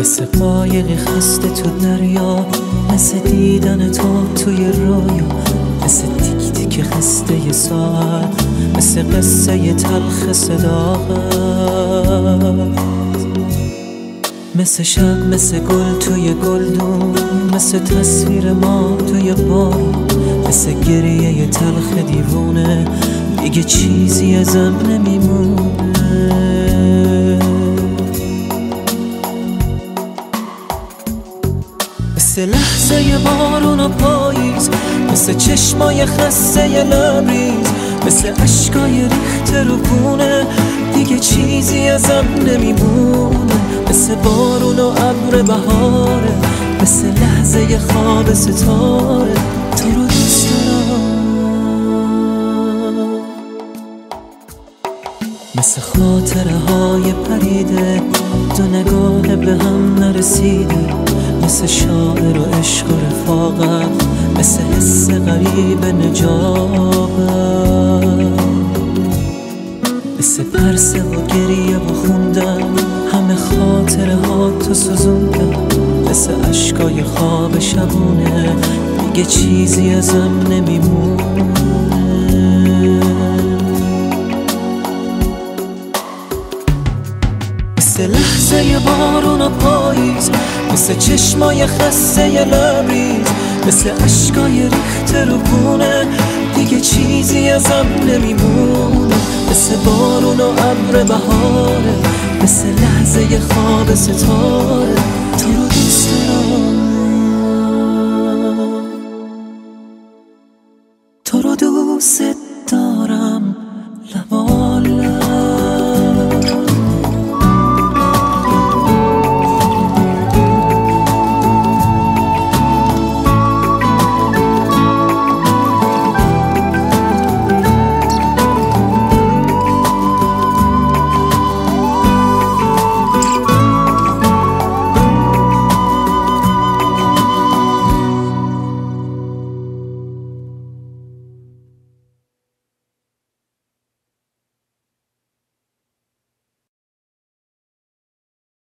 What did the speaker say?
مثل قایقی خسته تو دریا مثل دیدن تو توی رویا مثل تیک تیک خسته ساعت مثل قصه تلخ صداقت مثل شب مثل گل توی گلدون مثل تصویر ما توی بارون مثل گریه تلخ دیوونه دیگه چیزی ازم نمیمونه. مثل لحظه بارون و پاییز مثل چشمای خسته لبریز مثل اشکای ریخته رو پونه دیگه چیزی ازم نمیمونه. مثل بارون و ابر بهاره مثل لحظه خواب ستاره. تو رو دوست دارم. مثل خاطره های پریده دو نگاه به هم نرسیده. مثل شاعر و عشق و رفاقت مثل حس غریب نجابت. مثل پرسه و گریه و خوندن همه خاطره ها تو سوزوندم مثل اشکای خواب شبونه دیگه چیزی ازم نمیمونه مثل لحظه بارون پاییز مثل چشمای خسته لبریز مثل عشقای ریخته رو کنه دیگه چیزی ازم نمیمونه. مثل بارون و ابر بهاره مثل لحظه خواب ستاره. تو رو دوست دارم. تو رو دوست